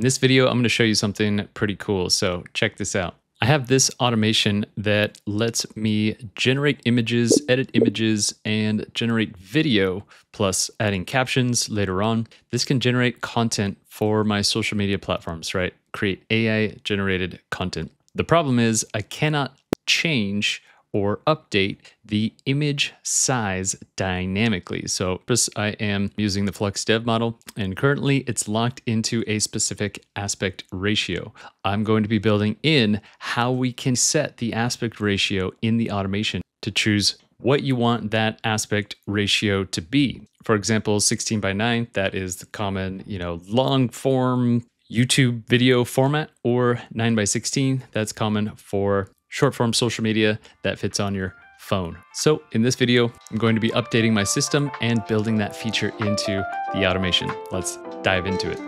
In this video, I'm going to show you something pretty cool. So check this out. I have this automation that lets me generate images, edit images, and generate video, plus adding captions later on. This can generate content for my social media platforms, right? Create AI generated content. The problem is I cannot change or update the image size dynamically. So I am using the Flux Dev model and currently it's locked into a specific aspect ratio. I'm going to be building in how we can set the aspect ratio in the automation to choose what you want that aspect ratio to be. For example, 16 by 9, that is the common, you know, long form YouTube video format or 9 by 16, that's common for short form social media that fits on your phone. So in this video, I'm going to be updating my system and building that feature into the automation. Let's dive into it.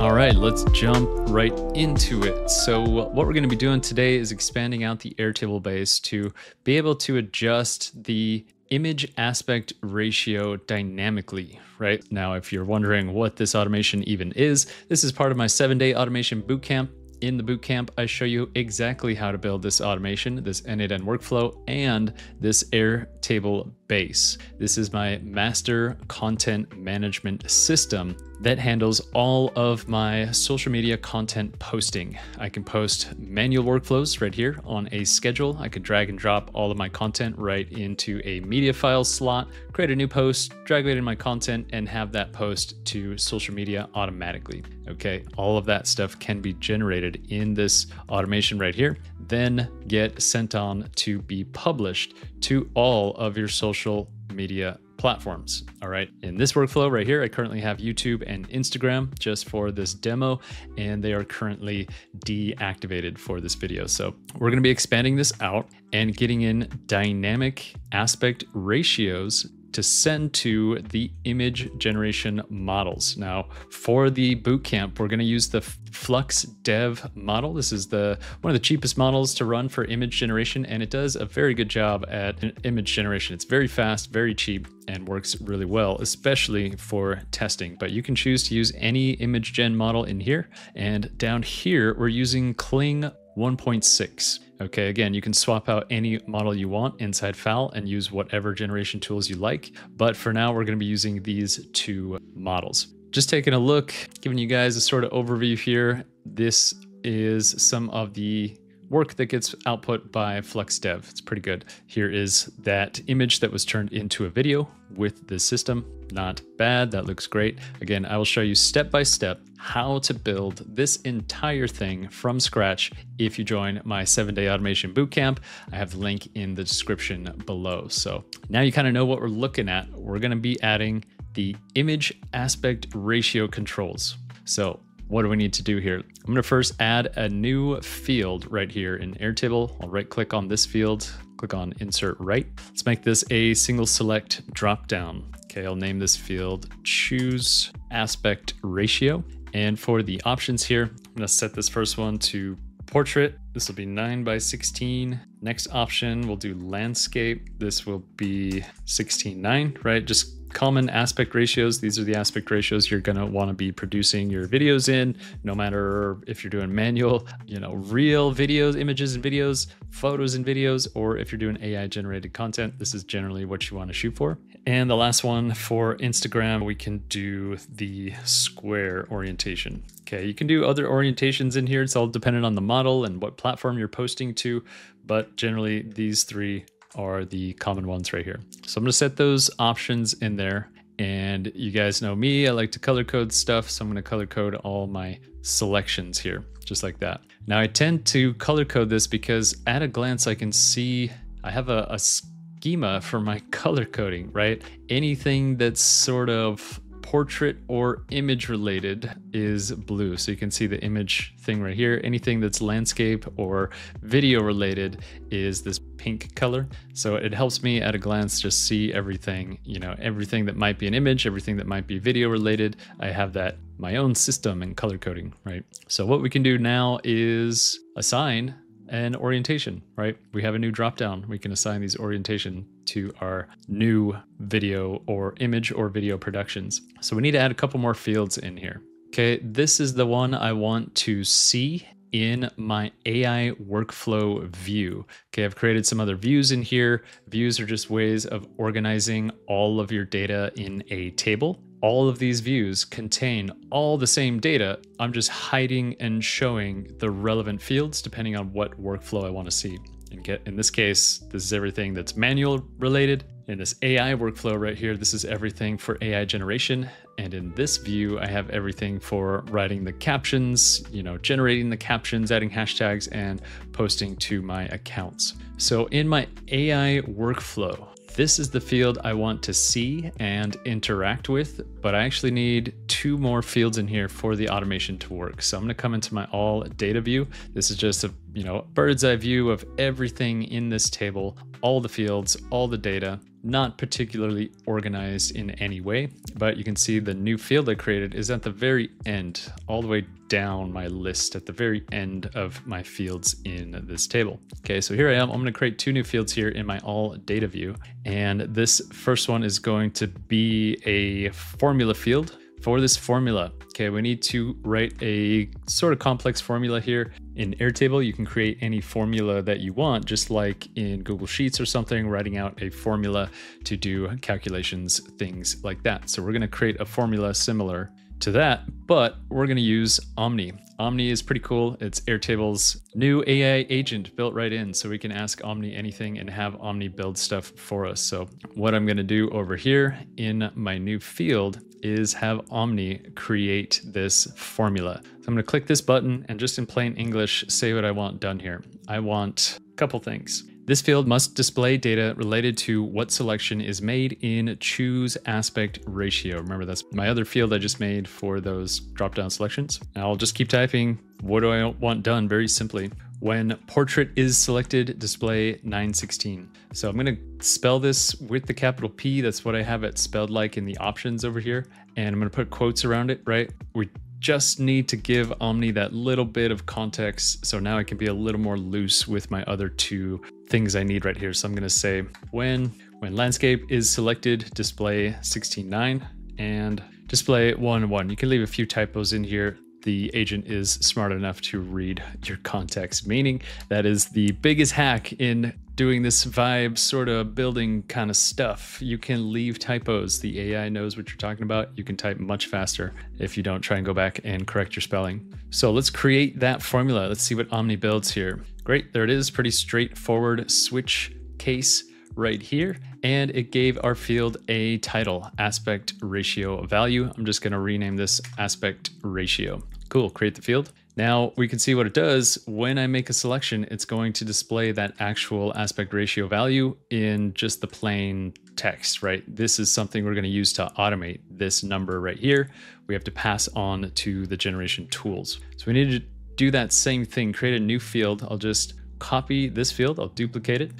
All right, let's jump right into it. So what we're going to be doing today is expanding out the Airtable base to be able to adjust the image aspect ratio dynamically, right? Now, if you're wondering what this automation even is, this is part of my seven day automation bootcamp. In the bootcamp, I show you exactly how to build this automation, this N8N workflow, and this Airtable base. This is my master content management system that handles all of my social media content posting. I can post manual workflows right here on a schedule. I could drag and drop all of my content right into a media file slot, create a new post, drag it in my content, and have that post to social media automatically. Okay, all of that stuff can be generated in this automation right here, then get sent on to be published to all of your social media platforms. All right. In this workflow right here, I currently have YouTube and Instagram just for this demo, and they are currently deactivated for this video. So we're going to be expanding this out and getting in dynamic aspect ratios to send to the image generation models. Now, for the bootcamp, we're going to use the Flux Dev model. This is the one of the cheapest models to run for image generation, and it does a very good job at image generation. It's very fast, very cheap, and works really well, especially for testing. But you can choose to use any image gen model in here. And down here, we're using Kling 1.6. Okay, again, you can swap out any model you want inside FAL and use whatever generation tools you like. But for now, we're going to be using these two models. Just taking a look, giving you guys a sort of overview here. This is some of the work that gets output by FluxDev. It's pretty good. Here is that image that was turned into a video with the system. Not bad, that looks great. Again, I will show you step by step how to build this entire thing from scratch if you join my seven day automation bootcamp. I have the link in the description below. So now you kind of know what we're looking at. We're gonna be adding the image aspect ratio controls. So what do we need to do here? I'm gonna first add a new field right here in Airtable. I'll right click on this field, click on insert right. Let's make this a single select drop down. Okay, I'll name this field choose aspect ratio. And for the options here, I'm gonna set this first one to portrait. This will be 9 by 16. Next option, we'll do landscape. This will be 16.9, right? Just common aspect ratios. These are the aspect ratios you're going to want to be producing your videos in, no matter if you're doing manual, you know, real videos, images and videos, photos and videos, or if you're doing AI generated content, this is generally what you want to shoot for. And the last one for Instagram, we can do the square orientation. Okay, you can do other orientations in here. It's all dependent on the model and what platform you're posting to, but generally these three are the common ones right here. So I'm going to set those options in there. And you guys know me, I like to color code stuff. So I'm to color code all my selections here, just like that. Now I tend to color code this because at a glance, I can see I have a, a schema for my color coding, right? Anything that's sort of portrait or image related is blue. So you can see the image thing right here. Anything that's landscape or video related is this pink color. So it helps me at a glance just see everything, you know, everything that might be an image, everything that might be video related. I have that my own system and color coding, right? So what we can do now is assign an orientation, right? We have a new dropdown. We can assign these orientation to our new video or image or video productions. So we need to add a couple more fields in here. Okay, this is the one I want to see in my AI workflow view. Okay, I've created some other views in here. Views are just ways of organizing all of your data in a table. All of these views contain all the same data. I'm just hiding and showing the relevant fields depending on what workflow I want to see. And get in this case, this is everything that's manual related. In this AI workflow right here, this is everything for AI generation. And in this view, I have everything for writing the captions, you know, generating the captions, adding hashtags, and posting to my accounts. So in my AI workflow, this is the field I want to see and interact with, but I actually need two more fields in here for the automation to work. So I'm gonna come into my all data view. This is just a you know bird's eye view of everything in this table, all the fields, all the data not particularly organized in any way, but you can see the new field I created is at the very end, all the way down my list at the very end of my fields in this table. Okay, so here I am. I'm gonna create two new fields here in my all data view. And this first one is going to be a formula field for this formula. Okay, we need to write a sort of complex formula here. In Airtable, you can create any formula that you want, just like in Google Sheets or something, writing out a formula to do calculations, things like that. So we're gonna create a formula similar to that, but we're going to use Omni. Omni is pretty cool. It's Airtable's new AI agent built right in, so we can ask Omni anything and have Omni build stuff for us. So what I'm going to do over here in my new field is have Omni create this formula. So I'm going to click this button and just in plain English, say what I want done here. I want a couple things. This field must display data related to what selection is made in choose aspect ratio. Remember, that's my other field I just made for those drop-down selections. And I'll just keep typing, what do I want done very simply. When portrait is selected, display 916. So I'm gonna spell this with the capital P. That's what I have it spelled like in the options over here. And I'm gonna put quotes around it, right? We just need to give Omni that little bit of context. So now I can be a little more loose with my other two things I need right here. So I'm gonna say when, when landscape is selected, display 16.9 and display 1 1. You can leave a few typos in here the agent is smart enough to read your context, meaning that is the biggest hack in doing this vibe sort of building kind of stuff. You can leave typos. The AI knows what you're talking about. You can type much faster if you don't try and go back and correct your spelling. So let's create that formula. Let's see what Omni builds here. Great, there it is. Pretty straightforward switch case right here. And it gave our field a title, aspect ratio value. I'm just gonna rename this aspect ratio. Cool, create the field. Now we can see what it does. When I make a selection, it's going to display that actual aspect ratio value in just the plain text, right? This is something we're gonna use to automate this number right here. We have to pass on to the generation tools. So we need to do that same thing, create a new field. I'll just copy this field, I'll duplicate it.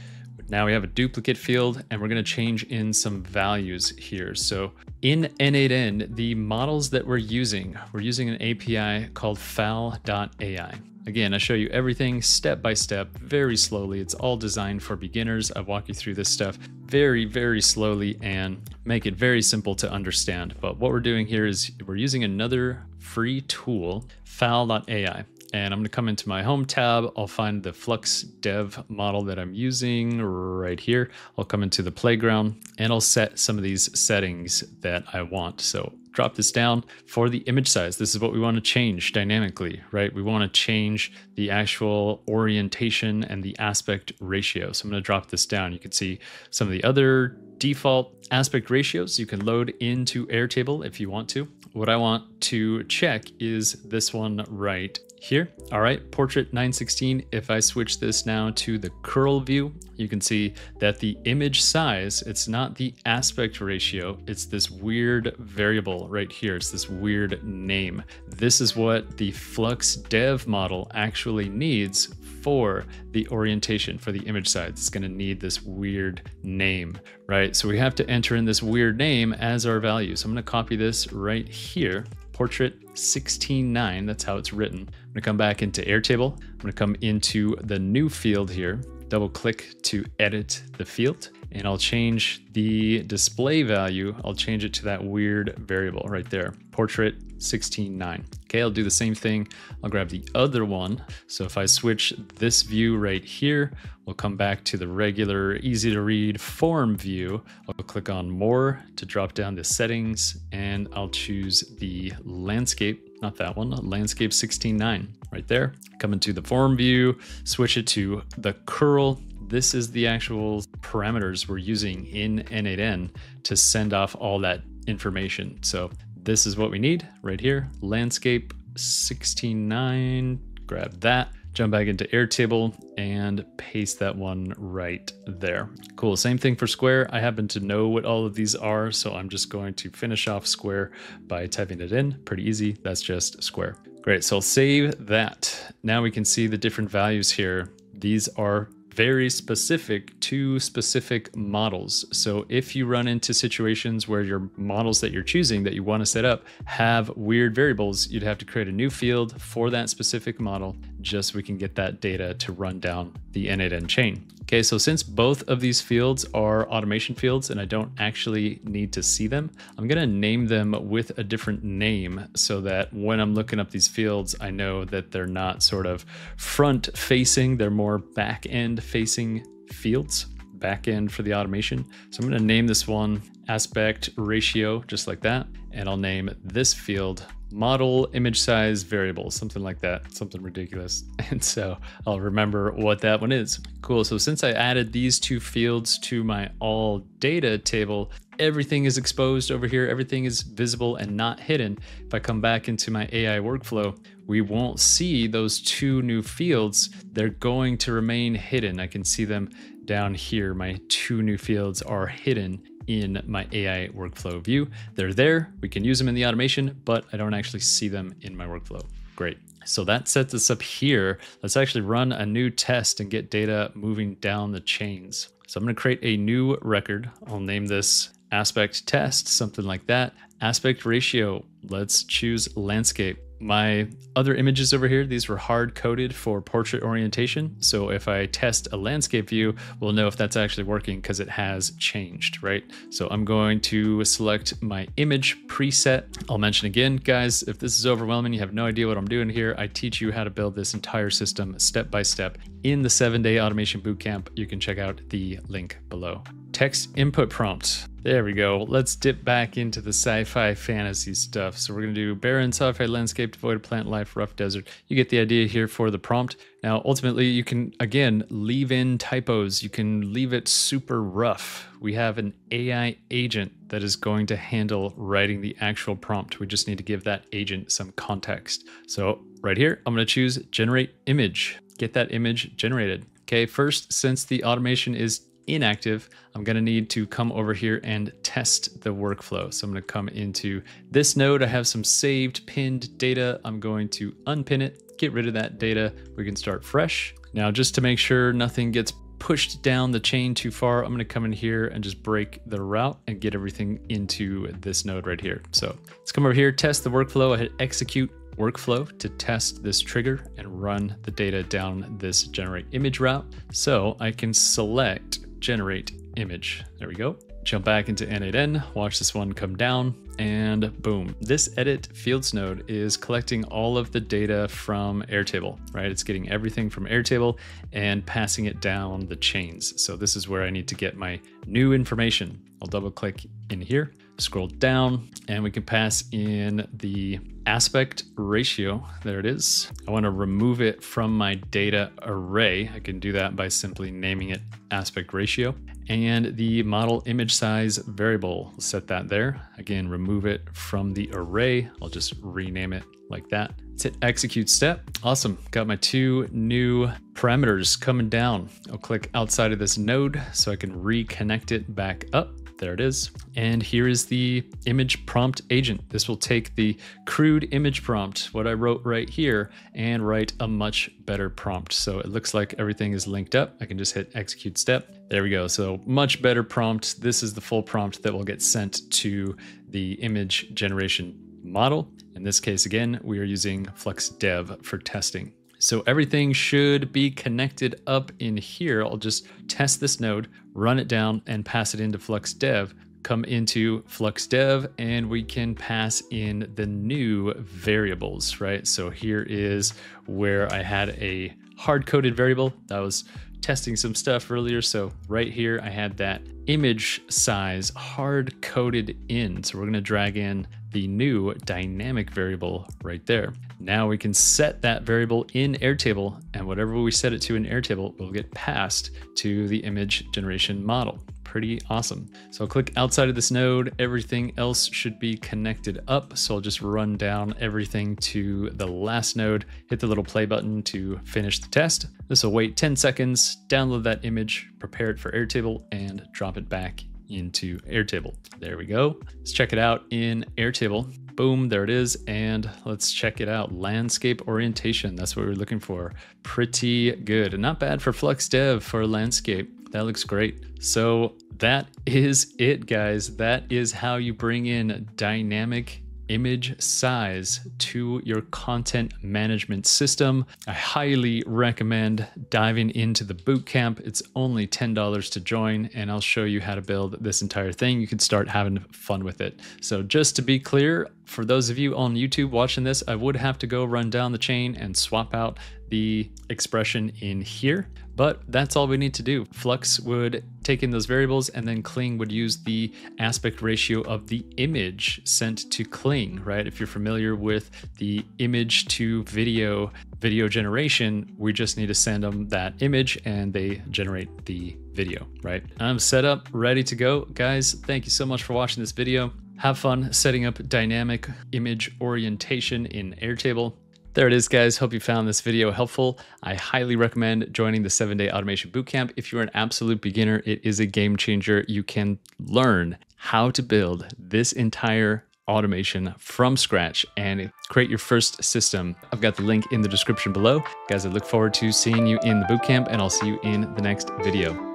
Now we have a duplicate field and we're going to change in some values here. So in N8N, the models that we're using, we're using an API called fal.ai. Again, I show you everything step by step, very slowly. It's all designed for beginners. I walk you through this stuff very, very slowly and make it very simple to understand. But what we're doing here is we're using another free tool, fal.ai and I'm gonna come into my home tab. I'll find the Flux dev model that I'm using right here. I'll come into the playground and I'll set some of these settings that I want. So drop this down for the image size. This is what we want to change dynamically, right? We want to change the actual orientation and the aspect ratio. So I'm going to drop this down. You can see some of the other default aspect ratios you can load into Airtable if you want to. What I want to check is this one right here. All right, portrait 916. If I switch this now to the curl view, you can see that the image size, it's not the aspect ratio, it's this weird variable right here. It's this weird name. This is what the Flux dev model actually needs for the orientation for the image size. It's going to need this weird name, right? So we have to enter in this weird name as our value. So I'm going to copy this right here portrait 16.9. That's how it's written. I'm gonna come back into Airtable. I'm gonna come into the new field here, double click to edit the field and I'll change the display value. I'll change it to that weird variable right there, portrait 16.9. Okay, I'll do the same thing. I'll grab the other one. So if I switch this view right here, we'll come back to the regular easy to read form view. I'll click on more to drop down the settings and I'll choose the landscape not that one, landscape 16.9 right there. Come into the form view, switch it to the curl this is the actual parameters we're using in N8N to send off all that information. So this is what we need right here. Landscape 16.9, grab that, jump back into Airtable and paste that one right there. Cool, same thing for Square. I happen to know what all of these are, so I'm just going to finish off Square by typing it in. Pretty easy, that's just Square. Great, so I'll save that. Now we can see the different values here. These are very specific to specific models. So if you run into situations where your models that you're choosing that you want to set up have weird variables, you'd have to create a new field for that specific model just so we can get that data to run down the N8N chain. Okay, so since both of these fields are automation fields and I don't actually need to see them, I'm gonna name them with a different name so that when I'm looking up these fields, I know that they're not sort of front facing, they're more back end facing fields, back end for the automation. So I'm gonna name this one aspect ratio, just like that. And I'll name this field model image size variable, something like that, something ridiculous. And so I'll remember what that one is. Cool. So since I added these two fields to my all data table, everything is exposed over here. Everything is visible and not hidden. If I come back into my AI workflow, we won't see those two new fields. They're going to remain hidden. I can see them down here. My two new fields are hidden in my AI workflow view. They're there, we can use them in the automation, but I don't actually see them in my workflow. Great. So that sets us up here. Let's actually run a new test and get data moving down the chains. So I'm gonna create a new record. I'll name this aspect test, something like that. Aspect ratio, let's choose landscape my other images over here, these were hard coded for portrait orientation. So if I test a landscape view, we'll know if that's actually working because it has changed, right? So I'm going to select my image preset. I'll mention again, guys, if this is overwhelming, you have no idea what I'm doing here, I teach you how to build this entire system step by step in the seven day automation bootcamp. You can check out the link below. Text input prompt. There we go. Let's dip back into the sci-fi fantasy stuff. So we're going to do barren sci-fi landscape, devoid of plant life, rough desert. You get the idea here for the prompt. Now, ultimately, you can, again, leave in typos. You can leave it super rough. We have an AI agent that is going to handle writing the actual prompt. We just need to give that agent some context. So right here, I'm going to choose generate image. Get that image generated. Okay, first, since the automation is inactive, I'm gonna need to come over here and test the workflow. So I'm gonna come into this node. I have some saved pinned data. I'm going to unpin it, get rid of that data. We can start fresh. Now, just to make sure nothing gets pushed down the chain too far, I'm gonna come in here and just break the route and get everything into this node right here. So let's come over here, test the workflow. I hit execute workflow to test this trigger and run the data down this generate image route. So I can select generate image. There we go. Jump back into N8N, watch this one come down, and boom. This edit fields node is collecting all of the data from Airtable, right? It's getting everything from Airtable and passing it down the chains. So this is where I need to get my new information. I'll double click in here, scroll down, and we can pass in the aspect ratio. There it is. I want to remove it from my data array. I can do that by simply naming it aspect ratio. And the model image size variable, set that there. Again, remove it from the array. I'll just rename it like that. Let's hit execute step. Awesome, got my two new parameters coming down. I'll click outside of this node so I can reconnect it back up. There it is. And here is the image prompt agent. This will take the crude image prompt, what I wrote right here, and write a much better prompt. So it looks like everything is linked up. I can just hit execute step. There we go. So much better prompt. This is the full prompt that will get sent to the image generation model. In this case, again, we are using FluxDev for testing. So everything should be connected up in here. I'll just test this node, run it down and pass it into Flux Dev. come into Flux Dev and we can pass in the new variables, right? So here is where I had a hard-coded variable that was testing some stuff earlier. So right here, I had that image size hard coded in. So we're gonna drag in the new dynamic variable right there. Now we can set that variable in Airtable and whatever we set it to in Airtable will get passed to the image generation model pretty awesome. So I'll click outside of this node, everything else should be connected up. So I'll just run down everything to the last node, hit the little play button to finish the test. This will wait 10 seconds, download that image, prepare it for Airtable, and drop it back into Airtable. There we go. Let's check it out in Airtable. Boom, there it is. And let's check it out. Landscape orientation. That's what we're looking for. Pretty good. And not bad for Flux Dev for landscape. That looks great. So that is it, guys. That is how you bring in dynamic image size to your content management system. I highly recommend diving into the bootcamp. It's only $10 to join, and I'll show you how to build this entire thing. You can start having fun with it. So, just to be clear, for those of you on YouTube watching this, I would have to go run down the chain and swap out the expression in here, but that's all we need to do. Flux would take in those variables and then Kling would use the aspect ratio of the image sent to Kling, right? If you're familiar with the image to video video generation, we just need to send them that image and they generate the video, right? I'm set up, ready to go. Guys, thank you so much for watching this video. Have fun setting up dynamic image orientation in Airtable. There it is, guys. Hope you found this video helpful. I highly recommend joining the seven day automation bootcamp. If you're an absolute beginner, it is a game changer. You can learn how to build this entire automation from scratch and create your first system. I've got the link in the description below. Guys, I look forward to seeing you in the bootcamp and I'll see you in the next video.